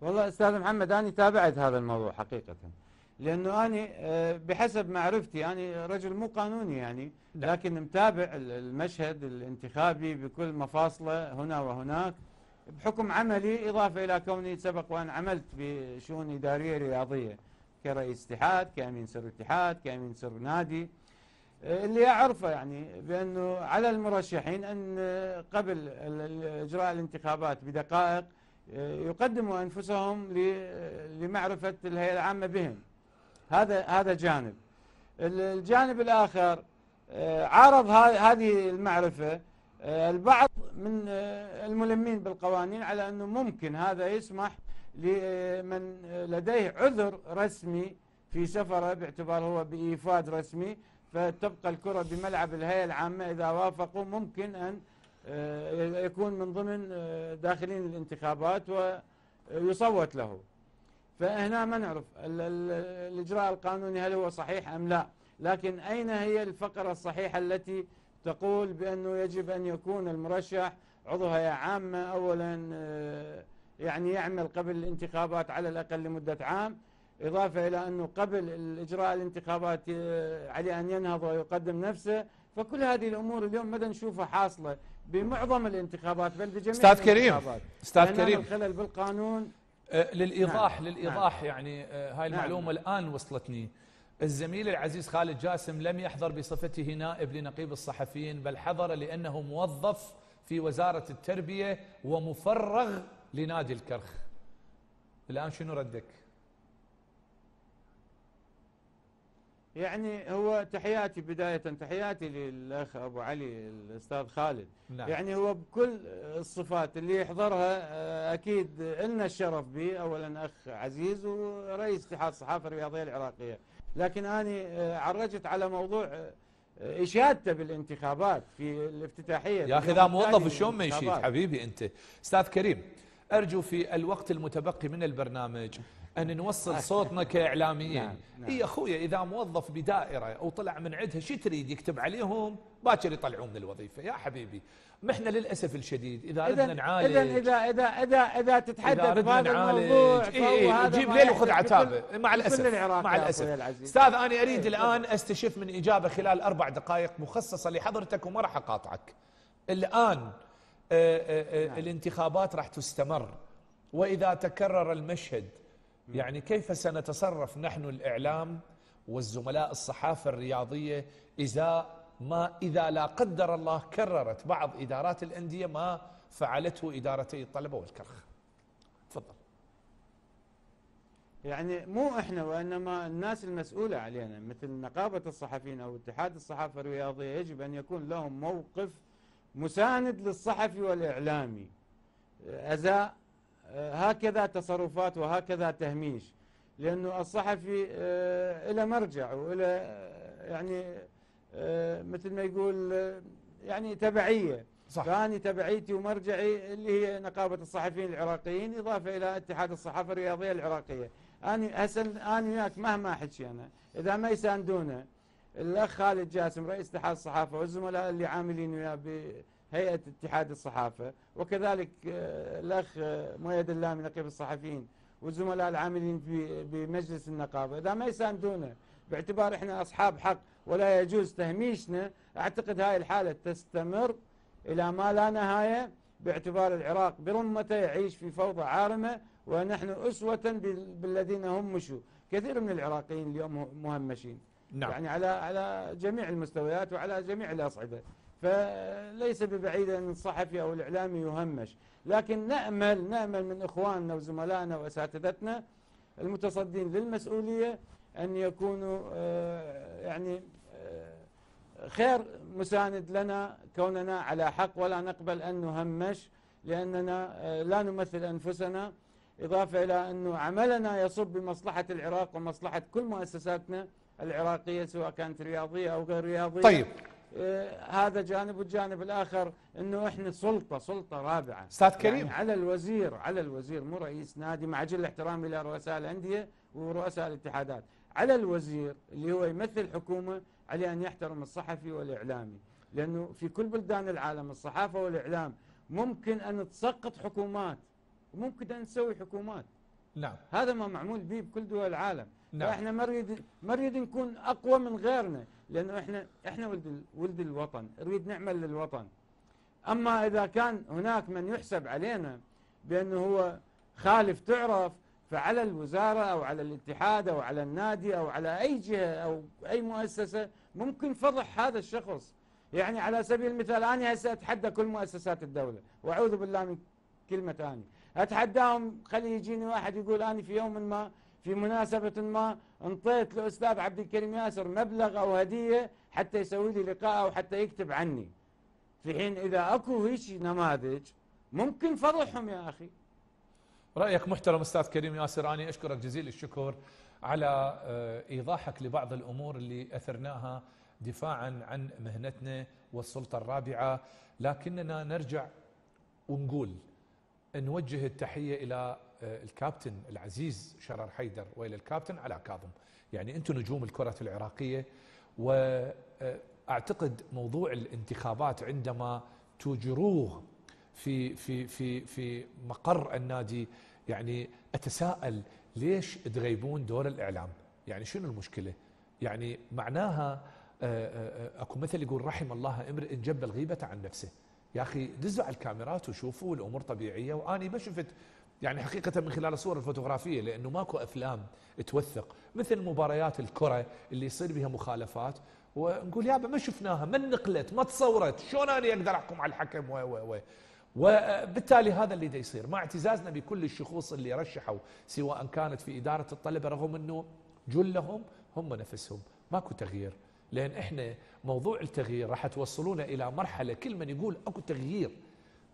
والله أستاذ محمد أنا تابعت هذا الموضوع حقيقة. لأنه أنا آه، بحسب معرفتي أنا رجل مو قانوني يعني. لكن متابع ال- المشهد الانتخابي بكل مفاصله هنا وهناك. بحكم عملي إضافة إلى كوني سبق وأن عملت بشؤون إدارية رياضية كرئيس اتحاد كأمين سر اتحاد كأمين سر نادي. آه، اللي أعرفه يعني بأنه على المرشحين أن آه، قبل إجراء الانتخابات بدقائق آه، يقدموا أنفسهم ل- لمعرفة الهيئة العامة بهم. هذا هذا جانب. ال- الجانب الآخر آه، عارض هذه المعرفة آه، البعض من آه، الملمين بالقوانين على أنه ممكن هذا يسمح لمن لديه عذر رسمي في سفره باعتبار هو بإيفاد رسمي فتبقى الكرة بملعب الهيئة العامة. إذا وافقوا ممكن أن آه، يكون من ضمن داخلين الانتخابات ويصوت له. فهنا ما نعرف ال- ال- الإجراء القانوني هل هو صحيح أم لا لكن أين هي الفقرة الصحيحة التي تقول بأنه يجب أن يكون المرشح عضو هيئه عامة اولا آه، يعني يعمل قبل الانتخابات على الأقل لمدة عام إضافة إلى أنه قبل الإجراء الانتخابات آه، عليه أن ينهض ويقدم نفسه فكل هذه الأمور اليوم مدى نشوفها حاصلة بمعظم الانتخابات بل بجميع كريم، الانتخابات. أستاذ فهنا كريم. الخلل بالقانون للإيضاح نعم. للإيضاح يعني آه، هاي نعم. المعلومة الآن وصلتني الزميل العزيز خالد جاسم لم يحضر بصفته نائب لنقيب الصحفيين بل حضر لأنه موظف في وزارة التربية ومفرغ لنادي الكرخ الآن شنو ردك يعني هو تحياتي بداية تحياتي للأخ أبو علي الأستاذ خالد نعم. يعني هو بكل الصفات اللي يحضرها آه، أكيد لنا الشرف به أولا أخ عزيز ورئيس اتحاد الصحافة الرياضية العراقية لكن أنا آه، عرجت على موضوع آه، إشادته بالانتخابات في الافتتاحية يا أخي ذا موظف شلون ما يشيد. حبيبي أنت أستاذ كريم أرجو في الوقت المتبقي من البرنامج أن نوصل صوتنا كإعلاميين. نعم، نعم. اي اخويا إذا موظف بدائرة أو طلع من عندها شو تريد يكتب عليهم؟ باكر يطلعوه من الوظيفة. يا حبيبي ما إحنا للأسف الشديد. إذا إذا ردنا نعالج. إذا إذا إذا إذا إذا تتحدث إذا ردنا نعالج. الموضوع إيه إيه جيب ليل وخذ عتابة. مع العراق مع. أستاذ أنا أريد إيه، الآن أستشف من إجابة خلال أربع دقائق مخصصة لحضرتك وما راح أقاطعك. الآن آه، آه، آه، نعم. الانتخابات راح تستمر. وإذا تكرر المشهد يعني كيف سنتصرف نحن الإعلام والزملاء الصحافة الرياضية إذا ما إذا لا قدر الله كررت بعض إدارات الأندية ما فعلته إدارتي الطلبة والكرخ. تفضل. يعني مو إحنا وإنما الناس المسؤولة علينا مثل نقابة الصحفيين أو اتحاد الصحافة الرياضية يجب أن يكون لهم موقف مساند للصحفي والإعلامي. أزاء هكذا تصرفات وهكذا تهميش لأنه الصحفي آه، له مرجع وله آه، يعني آه، مثل ما يقول يعني تبعية صح فأني تبعيتي ومرجعي اللي هي نقابة الصحفيين العراقيين إضافة إلى اتحاد الصحافة الرياضية العراقية. أنا هسه أنا وياك مهما حكينا إذا ما يساندونا الأخ خالد جاسم رئيس اتحاد الصحافة والزملاء اللي عاملين وياه بهيئه اتحاد الصحافة وكذلك آه، الأخ آه، مؤيد اللامي نقيب الصحفيين والزملاء العاملين في بمجلس النقابة. إذا ما يساندونا باعتبار إحنا أصحاب حق ولا يجوز تهميشنا أعتقد هاي الحالة تستمر إلى ما لا نهاية باعتبار العراق برمته يعيش في فوضى عارمة ونحن أسوة بال- بالذين همشوا كثير من العراقيين اليوم مهمشين. نعم. يعني على على جميع المستويات وعلى جميع الأصعدة. فليس ببعيد أن الصحفي أو الإعلامي يهمش. لكن نأمل نأمل من إخواننا وزملائنا وأساتذتنا المتصدين للمسؤولية أن يكونوا آه، يعني آه، خير مساند لنا كوننا على حق ولا نقبل أن نهمش لأننا آه، لا نمثل أنفسنا. إضافة إلى أنه عملنا يصب بمصلحة العراق ومصلحة كل مؤسساتنا العراقية سواء كانت رياضية أو غير رياضية. طيب. هذا جانب والجانب الآخر أنه إحنا سلطة سلطة رابعة. أستاذ كريم. يعني على الوزير على الوزير مو رئيس نادي مع جل احترامي إلى رؤساء الأندية ورؤساء الاتحادات. على الوزير اللي هو يمثل الحكومة عليه أن يحترم الصحفي والإعلامي. لأنه في كل بلدان العالم الصحافة والإعلام ممكن أن تسقط حكومات وممكن أن تسوي حكومات. نعم. هذا ما معمول به بكل دول العالم. نعم. فإحنا ما نريد ما نريد نكون أقوى من غيرنا لأنه إحنا إحنا ولد ولد الوطن نريد نعمل للوطن. أما إذا كان هناك من يحسب علينا بأنه هو خالف تعرف فعلى الوزارة أو على الاتحاد أو على النادي أو على أي جهة أو أي مؤسسة ممكن فضح هذا الشخص. يعني على سبيل المثال أنا هسه أتحدى كل مؤسسات الدولة وأعوذ بالله من كلمة آني. أتحداهم خلي يجيني واحد يقول اني في يوم ما في مناسبة ما انطيت لأستاذ عبد الكريم ياسر مبلغ أو هدية حتى يسوي لي لقاء أو حتى يكتب عني. في حين إذا أكو هيك نماذج ممكن فضحهم يا أخي. رأيك محترم أستاذ كريم ياسر أنا أشكرك جزيل الشكر على آه، إيضاحك لبعض الأمور اللي أثرناها دفاعا عن مهنتنا والسلطة الرابعة لكننا نرجع ونقول نوجه التحية إلى آه، الكابتن العزيز شرر حيدر وإلى الكابتن علاء كاظم يعني أنتم نجوم الكرة العراقية وأعتقد موضوع الانتخابات عندما تجروه في في في في مقر النادي يعني أتساءل ليش تغيبون دور الإعلام؟ يعني شنو المشكلة؟ يعني معناها آه، آه، آه، أكو مثل يقول رحم الله امرئ جب الغيبة عن نفسه. يا أخي دزوا على الكاميرات وشوفوا الأمور طبيعية. وأني ما شفت يعني حقيقة من خلال الصور الفوتوغرافية لأنه ماكو أفلام توثق مثل مباريات الكرة اللي يصير بها مخالفات. ونقول يابا ما شفناها ما نقلت ما تصورت شلون أنا أقدر أحكم على الحكم؟ و و و. وبالتالي هذا اللي دا يصير. مع اعتزازنا بكل الشخوص اللي رشحوا سواء كانت في إدارة الطلبة رغم أنه جلهم هم نفسهم ماكو تغيير. لأن إحنا موضوع التغيير راح توصلونا إلى مرحلة كل من يقول أكو تغيير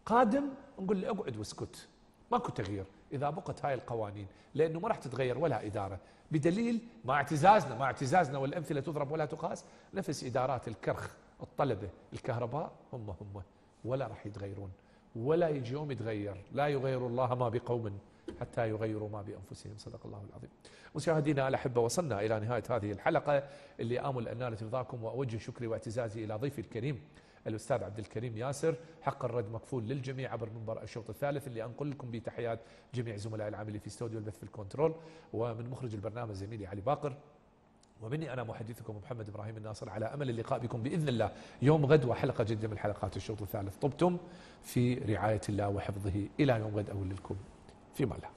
قادم نقول له أقعد واسكت. ماكو تغيير. إذا بقت هاي القوانين لأنه ما راح تتغير ولا إدارة. بدليل مع اعتزازنا مع اعتزازنا والأمثلة تضرب ولا تقاس نفس إدارات الكرخ الطلبة الكهرباء هم هم ولا راح يتغيرون ولا يجي يوم يتغير. لا يغير الله ما بقوم. حتى يغيروا ما بأنفسهم. صدق الله العظيم. مشاهدينا الأحبة وصلنا إلى نهاية هذه الحلقة. اللي آمل أن نالت رضاكم وأوجه شكري واعتزازي إلى ضيفي الكريم الأستاذ عبد الكريم ياسر. حق الرد مكفول للجميع عبر منبر الشوط الثالث اللي أنقل لكم بتحيات جميع زملائي العاملين في استوديو البث في الكنترول. ومن مخرج البرنامج زميلي علي باقر. ومني أنا محدثكم محمد إبراهيم الناصر. على أمل اللقاء بكم بإذن الله. يوم غد وحلقة جديدة من حلقات الشوط الثالث. طبتم في رعاية الله وحفظه إلى يوم غد. أولكم Fimala.